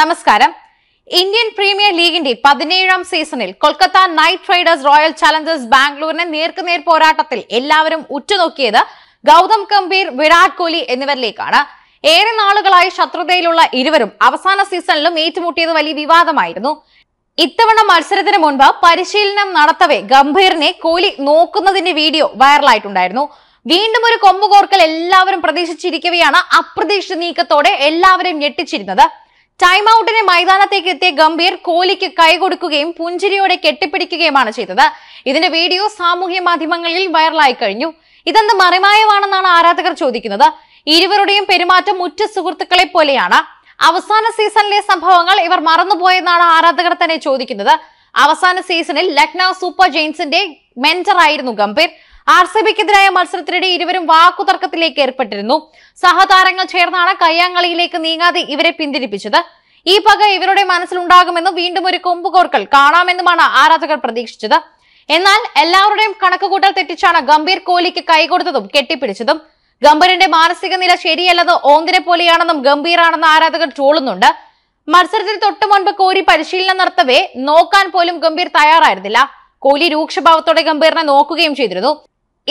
നമസ്കാരം. Indian premier ലീഗിന്റെ പതിനേഴാം സീസണിൽ Kolkata Knight Riders Royal Challengers ബാംഗ്ലൂരിനെ നേർക്കുനേർ പോരാട്ടത്തിൽ എല്ലാവരും ഉറ്റുനോക്കിയത് ഗൗതം ഗംഭീർ വിരാട് കോഹ്ലി എന്നിവരിലേക്കാണ്. ഏറെ നാളുകളായി ശത്രുതയിലുള്ള ഇരുവരും അവസാന സീസണിലും ഏറ്റുമുട്ടിയത് വലിയ വിവാദമായിരുന്നു. ഇത്തവണ മത്സരത്തിന് മുൻപ് പരിശീലനം നടത്തവേ ഗംഭീറിനെ കോഹ്ലി നോക്കുന്നതിന്റെ വീഡിയോ വൈറലായിട്ടുണ്ടായിരുന്നു. വീണ്ടും ഒരു കൊമ്പുകോർക്കൽ എല്ലാവരും പ്രതീക്ഷിച്ചിരിക്കവെയാണ് അപ്രതീക്ഷിത നീക്കത്തോടെ എല്ലാവരെയും ഞെട്ടിച്ചിരുന്നത്. ടൈം ഔട്ടിന് മൈതാനത്തേക്ക് എത്തിയ ഗംഭീർ കോഹ്ലിക്ക് കൈകൊടുക്കുകയും പുഞ്ചിരിയോടെ കെട്ടിപ്പിടിക്കുകയുമാണ് ചെയ്തത്. ഇതിന്റെ വീഡിയോ സാമൂഹ്യ മാധ്യമങ്ങളിൽ വൈറലായി കഴിഞ്ഞു. ഇതെന്ത് മറിമായമാണെന്നാണ് ആരാധകർ ചോദിക്കുന്നത്. ഇരുവരുടെയും പെരുമാറ്റം ഉറ്റ സുഹൃത്തുക്കളെ പോലെയാണ്. അവസാന സീസണിലെ സംഭവങ്ങൾ ഇവർ മറന്നുപോയെന്നാണ് ആരാധകർ തന്നെ ചോദിക്കുന്നത്. അവസാന സീസണിൽ ലക്നൌ സൂപ്പർ ജെയിൻസിന്റെ മെന്റർ ആയിരുന്നു ഗംഭീർ. ആർ സി ബിക്കെതിരായ മത്സരത്തിനിടെ ഇരുവരും വാക്കുതർക്കത്തിലേക്ക് ഏർപ്പെട്ടിരുന്നു. സഹതാരങ്ങൾ ചേർന്നാണ് കയ്യാങ്കളിയിലേക്ക് നീങ്ങാതെ ഇവരെ പിന്തിരിപ്പിച്ചത്. ഈ പക ഇവരുടെ മനസ്സിലുണ്ടാകുമെന്നും വീണ്ടും ഒരു കൊമ്പുകോർക്കൽ കാണാമെന്നുമാണ് ആരാധകർ പ്രതീക്ഷിച്ചത്. എന്നാൽ എല്ലാവരുടെയും കണക്കുകൂട്ടൽ തെറ്റിച്ചാണ് ഗംഭീർ കോഹ്ലിക്ക് കൈകൊടുത്തതും കെട്ടിപ്പിടിച്ചതും. ഗംഭീറിന്റെ മാനസിക നില ശരിയല്ലത് ഓന്തിനെ പോലെയാണെന്നും ഗംഭീറാണെന്ന് ആരാധകർ ട്രോളുന്നുണ്ട് മത്സരത്തിന് തൊട്ടു മുൻപ് കോഹ്ലി പരിശീലനം നടത്തവേ നോക്കാൻ പോലും ഗംഭീർ തയ്യാറായിരുന്നില്ല. കോഹ്ലി രൂക്ഷഭാവത്തോടെ ഗംഭീറിനെ നോക്കുകയും ചെയ്തിരുന്നു.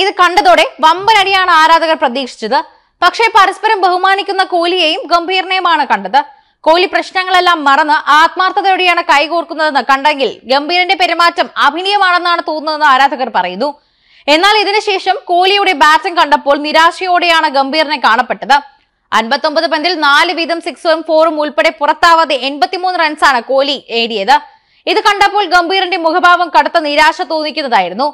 ഇത് കണ്ടതോടെ വമ്പനടിയാണ് ആരാധകർ പ്രതീക്ഷിച്ചത്. പക്ഷേ പരസ്പരം ബഹുമാനിക്കുന്ന കോഹ്ലിയെയും ഗംഭീറിനെയുമാണ് കണ്ടത്. കോഹ്ലി പ്രശ്നങ്ങളെല്ലാം മറന്ന് ആത്മാർത്ഥതയോടെയാണ് കൈകോർക്കുന്നതെന്ന് കണ്ടെങ്കിൽ ഗംഭീറിന്റെ പെരുമാറ്റം അഭിനയമാണെന്നാണ് തോന്നുന്നതെന്ന് ആരാധകർ പറയുന്നു. എന്നാൽ ഇതിനുശേഷം കോഹ്ലിയുടെ ബാറ്റിംഗ് കണ്ടപ്പോൾ നിരാശയോടെയാണ് ഗംഭീറിനെ കാണപ്പെട്ടത്. അൻപത്തൊമ്പത് പന്തിൽ നാല് വീതം സിക്സും ഫോറും ഉൾപ്പെടെ പുറത്താവാതെ എൺപത്തിമൂന്ന് റൺസാണ് കോഹ്ലി നേടിയത്. ഇത് കണ്ടപ്പോൾ ഗംഭീറിന്റെ മുഖഭാവം കടുത്ത നിരാശ തോന്നിക്കുന്നതായിരുന്നു.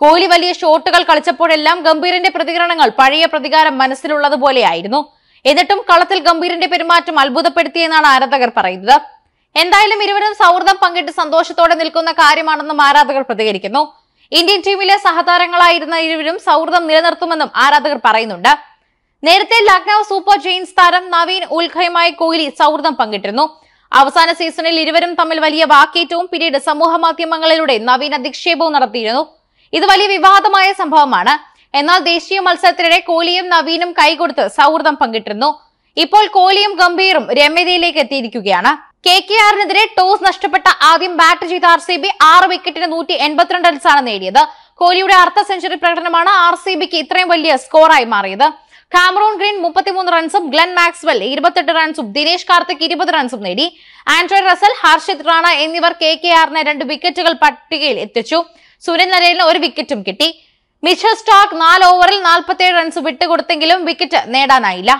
കോഹ്ലി വലിയ ഷോട്ടുകൾ കളിച്ചപ്പോഴെല്ലാം ഗംഭീറിന്റെ പ്രതികരണങ്ങൾ പഴയ പ്രതികാരം മനസ്സിലുള്ളതുപോലെയായിരുന്നു എന്നിട്ടും കളത്തിൽ ഗംഭീറിന്റെ പെരുമാറ്റം അത്ഭുതപ്പെടുത്തിയെന്നാണ് ആരാധകർ പറയുന്നത്. എന്തായാലും ഇരുവരും സൗഹൃദം പങ്കിട്ട് സന്തോഷത്തോടെ നിൽക്കുന്ന കാര്യമാണെന്നും ആരാധകർ പ്രതികരിക്കുന്നു. ഇന്ത്യൻ ടീമിലെ സഹതാരങ്ങളായിരുന്ന ഇരുവരും സൗഹൃദം നിലനിർത്തുമെന്നും ആരാധകർ പറയുന്നുണ്ട്. നേരത്തെ ലക്നൌ സൂപ്പർ ജെയിൻസ് താരം നവീൻ ഉൽഖയുമായി കോഹ്ലി സൗഹൃദം പങ്കിട്ടിരുന്നു. അവസാന സീസണിൽ ഇരുവരും തമ്മിൽ വലിയ വാക്കേറ്റവും പിന്നീട് സമൂഹ മാധ്യമങ്ങളിലൂടെ നവീൻ അധിക്ഷേപവും നടത്തിയിരുന്നു. ഇത് വലിയ വിവാദമായ സംഭവമാണ്. എന്നാൽ ദേശീയ മത്സരത്തിനിടെ കോഹ്ലിയും നവീനും കൈകൊടുത്ത് സൗഹൃദം പങ്കിട്ടിരുന്നു. ഇപ്പോൾ കോഹ്ലിയും ഗംഭീറും രമ്യതയിലേക്ക് എത്തിയിരിക്കുകയാണ്. കെ കെ ആറിനെതിരെ ടോസ് നഷ്ടപ്പെട്ട ആദ്യം ബാറ്റ് ചെയ്ത ആർ സി ബി ആറ് വിക്കറ്റിന് നൂറ്റി എൺപത്തിരണ്ട് റൺസാണ് നേടിയത്. കോഹ്ലിയുടെ അർദ്ധ സെഞ്ചുറി പ്രകടനമാണ് ആർ സി ബിക്ക് ഇത്രയും വലിയ സ്കോറായി മാറിയത്. കാമറൂൺ ഗ്രീൻ മുപ്പത്തിമൂന്ന് റൺസും ഗ്ലെൻ മാക്സ്വെൽ ഇരുപത്തെട്ട് റൺസും ദിനേശ് കാർത്തിക് ഇരുപത് റൺസും നേടി. ആൻഡ്രോയ് റസൽ ഹർഷിത് റാണ എന്നിവർ കെ കെ ആറിന് രണ്ട് വിക്കറ്റുകൾ പട്ടികയിൽ എത്തിച്ചു. സുരേന്ദ്ര നരേലിന് ഒരു വിക്കറ്റും കിട്ടി. മിഷൽ സ്റ്റോക്ക് നാല് ഓവറിൽ നാൽപ്പത്തിയേഴ് റൺസ് വിട്ടുകൊടുത്തെങ്കിലും വിക്കറ്റ് നേടാനായില്ല.